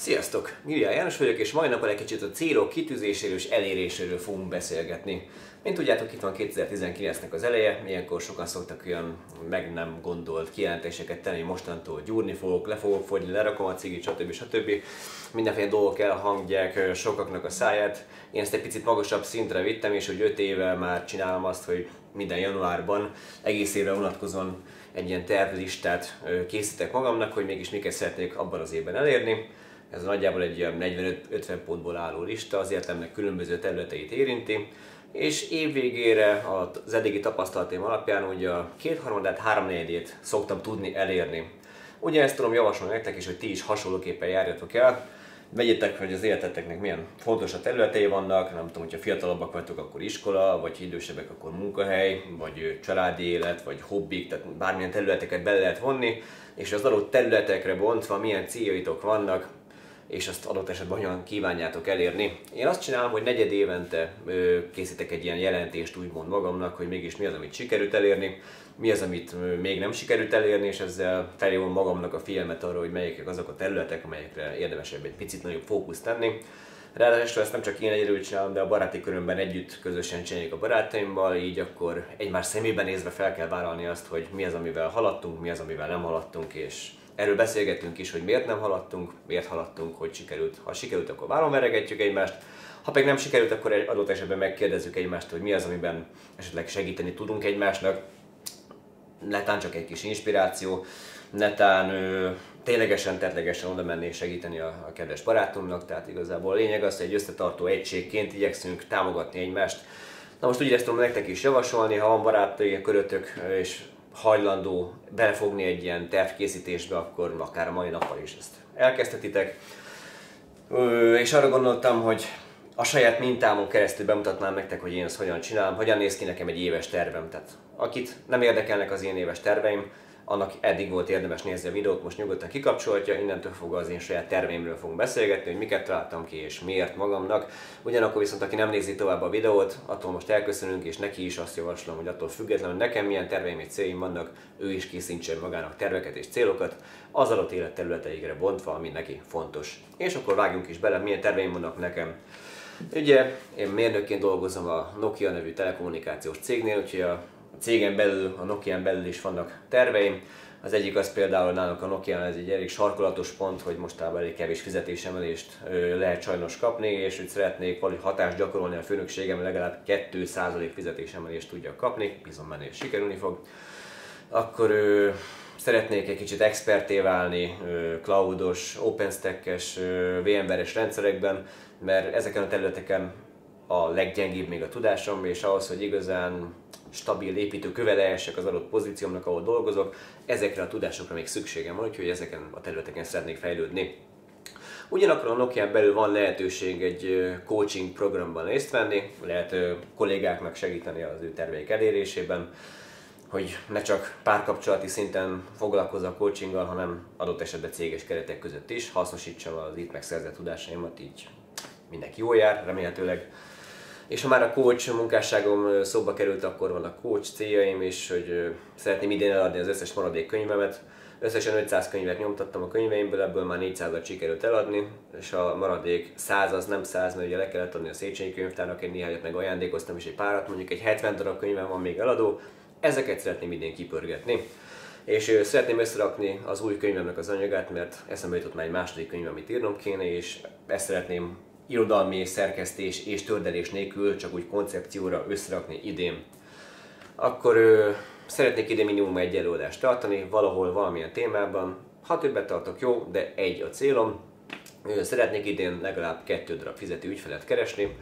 Sziasztok! Gyurján János vagyok, és mai napon egy kicsit a célok kitűzéséről és eléréséről fogunk beszélgetni. Mint tudjátok, itt van 2019-nek az eleje, ilyenkor sokan szoktak olyan meg nem gondolt kijelentéseket tenni, hogy mostantól gyúrni fogok, le fogok fogyni, lerakom a cigit, stb. stb. Mindenféle dolgok elhangják sokaknak a száját. Én ezt egy picit magasabb szintre vittem, és hogy 5 éve már csinálom azt, hogy minden januárban egész évre vonatkozóan egy ilyen tervlistát készítek magamnak, hogy mégis miket szeretnék abban az évben elérni ez nagyjából egy 45-50 pontból álló lista, az értelemnek különböző területeit érinti, és évvégére az eddigi tapasztalataim alapján ugye a kétharmadát, háromnegyedét szoktam tudni elérni. Ugye ezt tudom javasolni nektek is, hogy ti is hasonlóképpen járjatok el, vegyétek, hogy az életeteknek milyen fontos a területei vannak, nem tudom, hogyha fiatalabbak vagytok, akkor iskola, vagy idősebbek, akkor munkahely, vagy családi élet, vagy hobbik, tehát bármilyen területeket bele lehet vonni, és az adott területekre bontva milyen céljaitok vannak, és azt adott esetben hogyan kívánjátok elérni. Én azt csinálom, hogy negyed évente készítek egy ilyen jelentést úgymond magamnak, hogy mégis mi az, amit sikerült elérni, mi az, amit még nem sikerült elérni, és ezzel felhívom magamnak a figyelmet arra, hogy melyek azok a területek, amelyekre érdemesebb egy picit nagyobb fókusz tenni. Ráadásul ezt nem csak én egyedül csinálom, de a baráti körömben együtt közösen csináljuk a barátaimmal, így akkor egymás szemébe nézve fel kell vállalni azt, hogy mi az, amivel haladtunk, mi az, amivel nem haladtunk, és Erről beszélgettünk is, hogy miért nem haladtunk, miért haladtunk, hogy sikerült. Ha sikerült, akkor vállon veregetjük egymást, ha pedig nem sikerült, akkor egy adott esetben megkérdezzük egymást, hogy mi az, amiben esetleg segíteni tudunk egymásnak. Netán csak egy kis inspiráció, netán ö, ténylegesen, tetlegesen oda menni és segíteni a, a kedves barátomnak, tehát igazából a lényeg az, hogy egy összetartó egységként igyekszünk támogatni egymást. Na most úgy ezt tudom nektek is javasolni, ha van barátai körötök, és hajlandó belefogni egy ilyen tervkészítésbe, akkor akár a mai nappal is ezt elkezdhetitek. És arra gondoltam, hogy a saját mintámon keresztül bemutatnám nektek, hogy én ezt hogyan csinálom, hogyan néz ki nekem egy éves tervem. Tehát akit nem érdekelnek az én éves terveim, annak eddig volt érdemes nézni a videót, most nyugodtan kikapcsolhatja, innentől fogva az én saját terveimről fogunk beszélgetni, hogy miket találtam ki és miért magamnak. Ugyanakkor viszont aki nem nézi tovább a videót, attól most elköszönünk, és neki is azt javaslom, hogy attól függetlenül nekem milyen terveim és céljaim vannak, ő is készítsen magának terveket és célokat, az adott életterületeikre bontva, ami neki fontos. És akkor vágjunk is bele, milyen terveim vannak nekem. Ugye én mérnökként dolgozom a Nokia nevű telekommunikációs cégnél, úgyhogy a cégen belül, a Nokia-n belül is vannak terveim. Az egyik az például nálunk a Nokia ez egy elég sarkolatos pont, hogy mostában elég kevés fizetésemelést lehet sajnos kapni, és hogy szeretnék valahogy hatást gyakorolni a főnökségem, legalább 2% fizetésemelést tudja kapni, bízom benne, és sikerülni fog. Akkor ö, szeretnék egy kicsit experté válni ö, cloudos, OpenStack-es, VMware-es rendszerekben, mert ezeken a területeken a leggyengébb még a tudásom, és ahhoz, hogy igazán stabil építőköve lehessek az adott pozíciómnak, ahol dolgozok, ezekre a tudásokra még szükségem van, úgyhogy ezeken a területeken szeretnék fejlődni. Ugyanakkor a nokia belül van lehetőség egy coaching programban részt venni, lehet kollégáknak segíteni az ő terveik elérésében, hogy ne csak párkapcsolati szinten foglalkozz a coachinggal, hanem adott esetben céges keretek között is hasznosítsam az itt megszerzett tudásaimat, így mindenki jól jár, remélhetőleg és ha már a coach munkásságom szóba került, akkor van a coach céljaim is, hogy szeretném idén eladni az összes maradék könyvemet. Összesen 500 könyvet nyomtattam a könyveimből, ebből már 400-at sikerült eladni, és a maradék 100 az nem 100, mert ugye le kellett adni a Széchenyi könyvtárnak, egy néhányat meg ajándékoztam, és egy párat, mondjuk egy 70 darab könyvem van még eladó, ezeket szeretném idén kipörgetni. És szeretném összerakni az új könyvemnek az anyagát, mert eszembe jutott már egy második könyv, amit írnom kéne, és ezt szeretném irodalmi szerkesztés és tördelés nélkül csak úgy koncepcióra összerakni idén. Akkor ö, szeretnék idén minimum egy előadást tartani, valahol valamilyen témában. Ha többet tartok, jó, de egy a célom. Ö, szeretnék idén legalább kettő darab fizető ügyfelet keresni.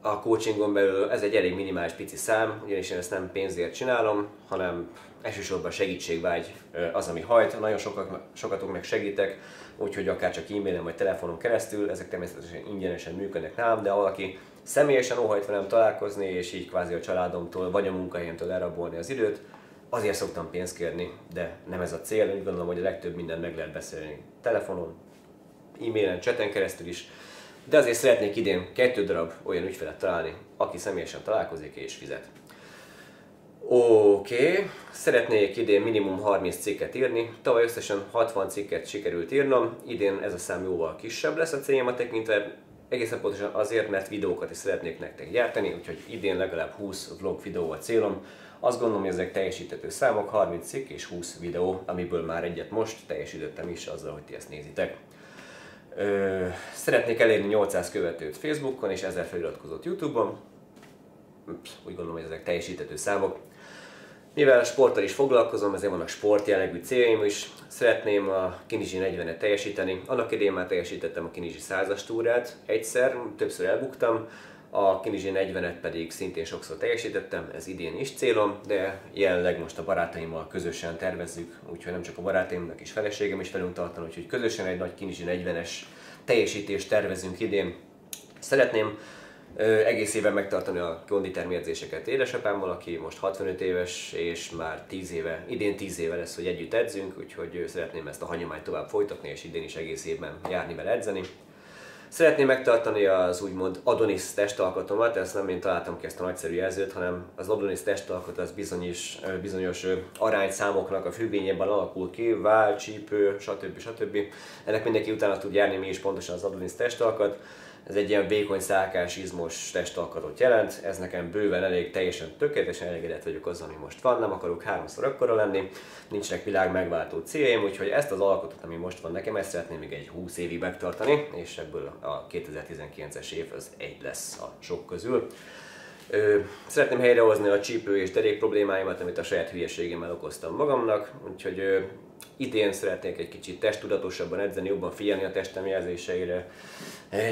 A coachingon belül ez egy elég minimális pici szám, ugyanis én ezt nem pénzért csinálom, hanem elsősorban segítségvágy az, ami hajt. Nagyon sokat, sokat meg segítek, úgyhogy akár csak e-mailen vagy telefonon keresztül, ezek természetesen ingyenesen működnek nálam, de valaki személyesen óhajt velem találkozni, és így kvázi a családomtól vagy a munkahelyemtől elrabolni az időt, azért szoktam pénzt kérni, de nem ez a cél, úgy gondolom, hogy a legtöbb minden meg lehet beszélni telefonon, e-mailen, chaten keresztül is, de azért szeretnék idén kettő darab olyan ügyfelet találni, aki személyesen találkozik és fizet. Oké, okay. szeretnék idén minimum 30 cikket írni, tavaly összesen 60 cikket sikerült írnom, idén ez a szám jóval kisebb lesz a céljámat tekintve, egészen pontosan azért, mert videókat is szeretnék nektek gyártani, úgyhogy idén legalább 20 vlog videó a célom. Azt gondolom, hogy ezek teljesíthető számok, 30 cikk és 20 videó, amiből már egyet most teljesítettem is azzal, hogy ti ezt nézitek. Szeretnék elérni 800 követőt Facebookon és 1000 feliratkozót Youtube-on. Úgy gondolom, hogy ezek teljesíthető számok. Mivel sporttal is foglalkozom, ezért vannak sportjellegű céljaim is. Szeretném a Kinizsi 40-et teljesíteni. Annak idején már teljesítettem a Kinizsi 100-as túrát egyszer, többször elbuktam. A Kinizsi 40-et pedig szintén sokszor teljesítettem, ez idén is célom, de jelenleg most a barátaimmal közösen tervezzük, úgyhogy nem csak a barátaimnak és feleségem is velünk tartani, úgyhogy közösen egy nagy Kinizsi 40-es teljesítést tervezünk idén. Szeretném egész éven megtartani a konditermi edzéseket édesapámmal, aki most 65 éves, és már 10 éve, idén 10 éve lesz, hogy együtt edzünk, úgyhogy szeretném ezt a hagyományt tovább folytatni, és idén is egész évben járni vele edzeni. Szeretném megtartani az úgymond Adonis testalkatomat, ezt nem én találtam ki ezt a nagyszerű jelzőt, hanem az Adonis testalkat az bizonyos, bizonyos arányszámoknak a függvényében alakul ki, vál, csípő, stb. stb. Ennek mindenki utána tud járni, mi is pontosan az Adonis testalkat. Ez egy ilyen vékony, szálkás, izmos testalkatot jelent, ez nekem bőven elég, teljesen tökéletesen elégedett vagyok azzal, ami most van, nem akarok háromszor akkora lenni, nincsenek világ megváltó céljaim, úgyhogy ezt az alkotot, ami most van nekem, ezt szeretném még egy 20 évig megtartani, és ebből a 2019-es év az egy lesz a sok közül. Ö, szeretném helyrehozni a csípő és derék problémáimat, amit a saját hülyeségemmel okoztam magamnak, úgyhogy idén szeretnék egy kicsit testtudatosabban edzeni, jobban figyelni a testem jelzéseire,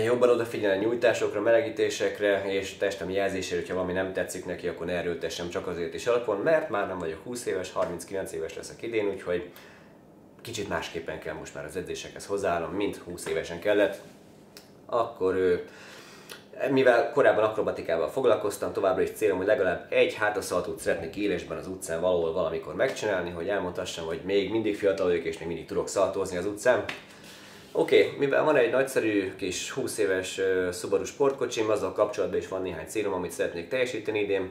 jobban odafigyelni a nyújtásokra, melegítésekre, és testem jelzésére, hogyha valami nem tetszik neki, akkor ne erőltessem csak azért is alapon, mert már nem vagyok 20 éves, 39 éves leszek idén, úgyhogy kicsit másképpen kell most már az edzésekhez hozzáállnom, mint 20 évesen kellett. Akkor mivel korábban akrobatikával foglalkoztam, továbbra is célom, hogy legalább egy hátaszaltót szeretnék élesben az utcán valahol valamikor megcsinálni, hogy elmondhassam, hogy még mindig fiatal vagyok és még mindig tudok szaltózni az utcán. Oké, okay, mivel van egy nagyszerű kis 20 éves uh, Subaru sportkocsim, azzal kapcsolatban is van néhány célom, amit szeretnék teljesíteni idén.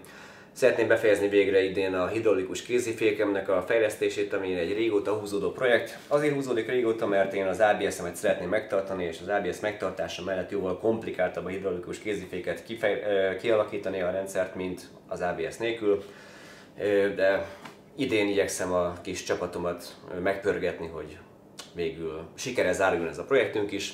Szeretném befejezni végre idén a hidraulikus kézifékemnek a fejlesztését, ami egy régóta húzódó projekt. Azért húzódik régóta, mert én az ABS-emet szeretném megtartani, és az ABS megtartása mellett jóval komplikáltabb a hidraulikus kéziféket kifej, kialakítani a rendszert, mint az ABS nélkül. De idén igyekszem a kis csapatomat megpörgetni, hogy végül sikerrel záruljon ez a projektünk is.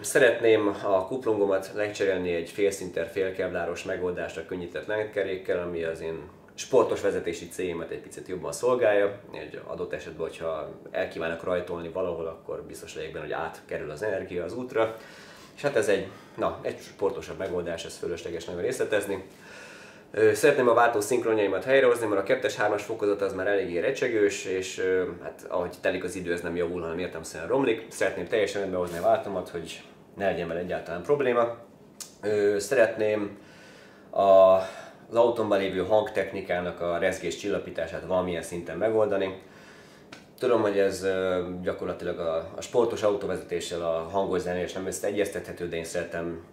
Szeretném a kuplungomat lecserélni egy félszinter, félkevláros megoldásra könnyített lengkerékkel, ami az én sportos vezetési célomat egy picit jobban szolgálja. Egy adott esetben, hogyha elkívánok rajtolni valahol, akkor biztos legyek benne, hogy átkerül az energia az útra. És hát ez egy, na, egy sportosabb megoldás, ez fölösleges nagyon részletezni. Szeretném a váltó szinkronjaimat helyrehozni, mert a 2-3-as fokozat az már eléggé recsegős, és hát ahogy telik az idő, ez nem javul, hanem értelmszerűen romlik. Szeretném teljesen rendbe hozni a váltomat, hogy ne legyen vele egyáltalán probléma. Szeretném a, az autómban lévő hangtechnikának a rezgés csillapítását valamilyen szinten megoldani. Tudom, hogy ez gyakorlatilag a, a sportos autóvezetéssel, a hangos zenés nem összeegyeztethető, de én szeretem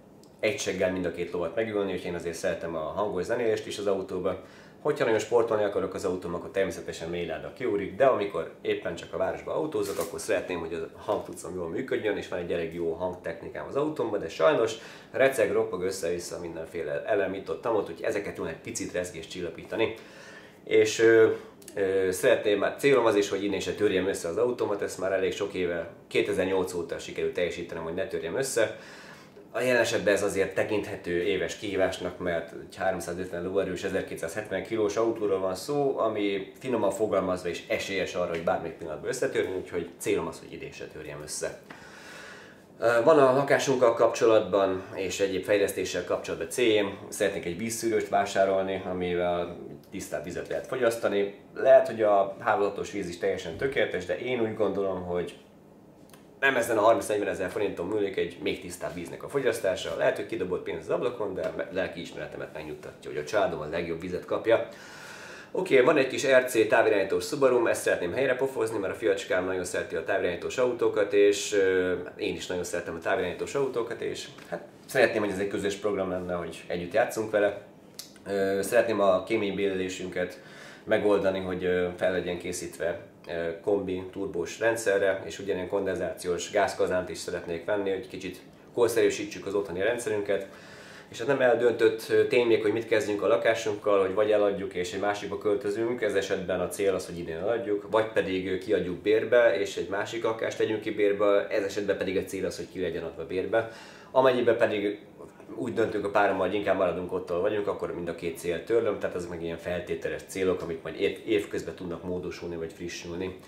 egy seggel mind a két lovat megülni, úgyhogy én azért szeretem a hangos zenélést is az autóba. Hogyha nagyon sportolni akarok az autóm, akkor természetesen mélyláda kiúrik, de amikor éppen csak a városba autózok, akkor szeretném, hogy a hangtucam jól működjön, és van egy elég jó hangtechnikám az autómban, de sajnos receg, ropog össze-vissza mindenféle elem itt ott, ott, hogy ezeket tudna egy picit rezgést csillapítani. És ö, ö, szeretném, már célom az is, hogy innen se törjem össze az autómat, ezt már elég sok éve, 2008 óta sikerült teljesítenem, hogy ne törjem össze a jelen esetben ez azért tekinthető éves kihívásnak, mert egy 350 lóerős, 1270 kilós autóról van szó, ami finoman fogalmazva is esélyes arra, hogy bármelyik pillanatban összetörni, úgyhogy célom az, hogy idén se törjem össze. Van a lakásunkkal kapcsolatban és egyéb fejlesztéssel kapcsolatban célém. Szeretnék egy vízszűrőt vásárolni, amivel tisztább vizet lehet fogyasztani. Lehet, hogy a hálózatos víz is teljesen tökéletes, de én úgy gondolom, hogy nem ezen a 30-40 ezer forinton múlik egy még tisztább víznek a fogyasztása. Lehet, hogy kidobott pénz az ablakon, de lelki ismeretemet megnyugtatja, hogy a családom a legjobb vizet kapja. Oké, okay, van egy kis RC távirányítós Subaru, ezt szeretném helyre pofozni, mert a fiacskám nagyon szereti a távirányítós autókat, és euh, én is nagyon szeretem a távirányítós autókat, és hát szeretném, hogy ez egy közös program lenne, hogy együtt játszunk vele. Szeretném a kémény bélelésünket megoldani, hogy fel legyen készítve kombi turbós rendszerre, és ugyanilyen kondenzációs gázkazánt is szeretnék venni, hogy kicsit korszerűsítsük az otthoni rendszerünket. És ez nem eldöntött tény még, hogy mit kezdjünk a lakásunkkal, hogy vagy eladjuk és egy másikba költözünk, ez esetben a cél az, hogy idén eladjuk, vagy pedig kiadjuk bérbe, és egy másik lakást tegyünk ki bérbe, ez esetben pedig a cél az, hogy ki legyen adva bérbe. Amennyiben pedig úgy döntünk a párommal, hogy inkább maradunk ott, ahol vagyunk, akkor mind a két cél törlöm, tehát ezek meg ilyen feltételes célok, amik majd év, évközben tudnak módosulni vagy frissülni.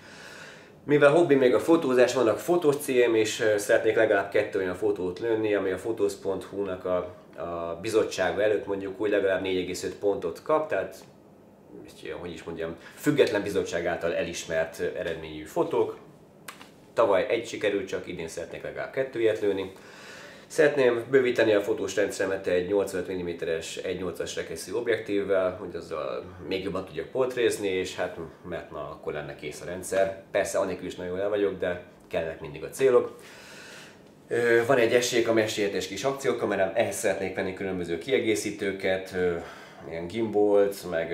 Mivel hobbi még a fotózás, vannak fotós célm, és szeretnék legalább kettő olyan fotót lőni, ami a fotóz.hu-nak a, a bizottsága előtt mondjuk úgy legalább 4,5 pontot kap, tehát hogy is mondjam, független bizottság által elismert eredményű fotók. Tavaly egy sikerült, csak idén szeretnék legalább kettő ilyet lőni. Szeretném bővíteni a fotós rendszeremet egy 85 mm-es 1.8-as rekeszű objektívvel, hogy azzal még jobban tudjak portrézni, és hát mert na akkor lenne kész a rendszer. Persze anélkül is nagyon el vagyok, de kellnek mindig a célok. Van egy esélyek a mesélyes kis akciókamerám, ehhez szeretnék venni különböző kiegészítőket, ilyen gimbolt, meg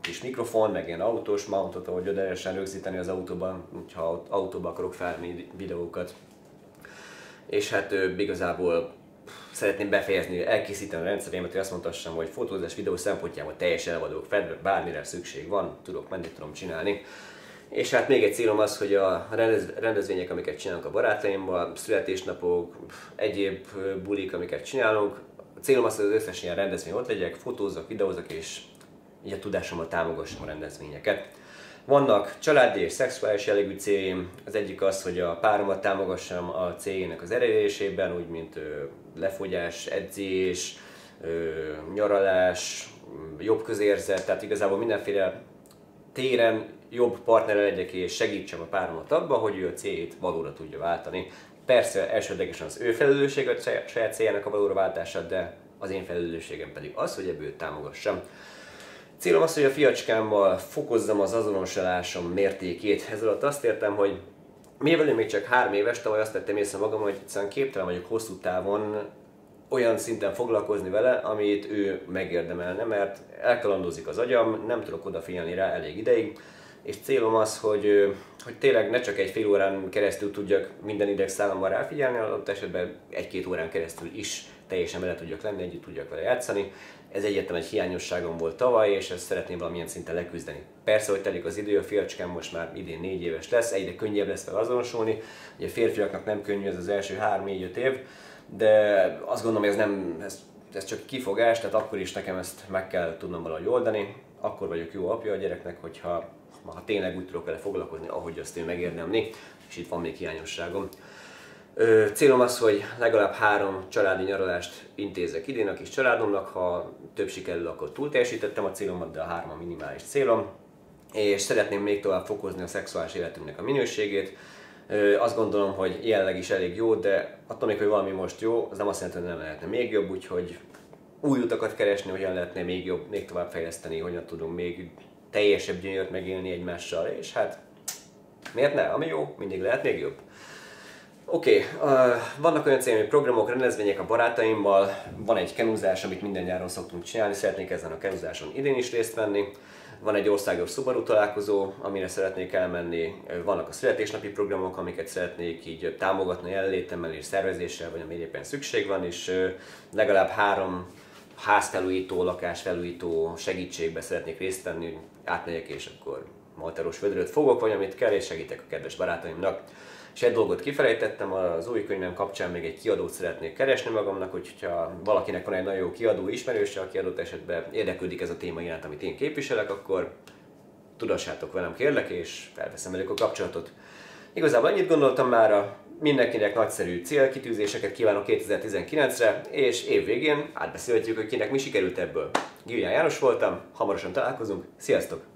kis mikrofon, meg ilyen autós mountot, ahogy oda rögzíteni az autóban, ha autóban akarok felvenni videókat és hát ő igazából szeretném befejezni, elkészíteni a rendszerémet, hogy azt mondhassam, hogy fotózás, videó szempontjából teljesen el vagyok fedve, bármire szükség van, tudok menni, tudom csinálni. És hát még egy célom az, hogy a rendezvények, amiket csinálunk a barátaimmal, születésnapok, egyéb bulik, amiket csinálunk, a célom az, hogy az összes ilyen rendezvény ott legyek, fotózzak, videózak, és így a tudásommal támogassam a rendezvényeket. Vannak családi és szexuális jellegű céljaim. Az egyik az, hogy a páromat támogassam a céljének az elérésében, úgy mint lefogyás, edzés, nyaralás, jobb közérzet, tehát igazából mindenféle téren jobb partnere legyek és segítsem a páromat abban, hogy ő a céljét valóra tudja váltani. Persze elsődlegesen az ő felelősség a saját céljának a valóra váltása, de az én felelősségem pedig az, hogy ebből támogassam. Célom az, hogy a fiacskámmal fokozzam az azonosulásom mértékét. Ez alatt azt értem, hogy mivel ő még csak három éves, tavaly azt tettem észre magam, hogy egyszerűen képtelen vagyok hosszú távon olyan szinten foglalkozni vele, amit ő megérdemelne, mert elkalandozik az agyam, nem tudok odafigyelni rá elég ideig, és célom az, hogy, hogy tényleg ne csak egy fél órán keresztül tudjak minden idegszállammal ráfigyelni, adott esetben egy-két órán keresztül is teljesen vele tudjak lenni, együtt tudjak vele játszani. Ez egyetlen egy hiányosságom volt tavaly, és ezt szeretném valamilyen szinten leküzdeni. Persze, hogy telik az idő, a fiacskám most már idén négy éves lesz, egyre könnyebb lesz fel azonosulni. Ugye férfiaknak nem könnyű ez az első 3-4-5 év, de azt gondolom, hogy ez nem, ez, ez csak kifogás, tehát akkor is nekem ezt meg kell tudnom valahogy oldani. Akkor vagyok jó apja a gyereknek, hogyha ha tényleg úgy tudok vele foglalkozni, ahogy azt én megérdemli, és itt van még hiányosságom. Célom az, hogy legalább három családi nyaralást intézek idén a kis családomnak, ha több sikerül, akkor túl teljesítettem a célomat, de a három a minimális célom. És szeretném még tovább fokozni a szexuális életünknek a minőségét. Ö, azt gondolom, hogy jelenleg is elég jó, de attól még, hogy valami most jó, az nem azt jelenti, hogy nem lehetne még jobb, úgyhogy új utakat keresni, hogyan lehetne még jobb, még tovább fejleszteni, hogyan tudunk még teljesebb gyönyört megélni egymással, és hát miért ne? Ami jó, mindig lehet még jobb. Oké, okay, uh, vannak olyan célmi programok, rendezvények a barátaimmal, van egy kenuzás, amit minden nyáron szoktunk csinálni, szeretnék ezen a kenuzáson idén is részt venni. Van egy országos Subaru találkozó, amire szeretnék elmenni, vannak a születésnapi programok, amiket szeretnék így támogatni jelenlétemmel és szervezéssel, vagy amire éppen szükség van, és legalább három házfelújító, lakásfelújító segítségbe szeretnék részt venni, átmegyek és akkor malteros vödröt fogok, vagy amit kell, és segítek a kedves barátaimnak. És egy dolgot kifelejtettem, az új könyvem kapcsán még egy kiadót szeretnék keresni magamnak, hogyha valakinek van egy nagyon jó kiadó ismerőse, aki adott esetben érdeklődik ez a téma iránt, amit én képviselek, akkor tudassátok velem kérlek, és felveszem velük a kapcsolatot. Igazából annyit gondoltam már, mindenkinek nagyszerű célkitűzéseket kívánok 2019-re, és évvégén átbeszélhetjük, hogy kinek mi sikerült ebből. Gyurján János voltam, hamarosan találkozunk, sziasztok!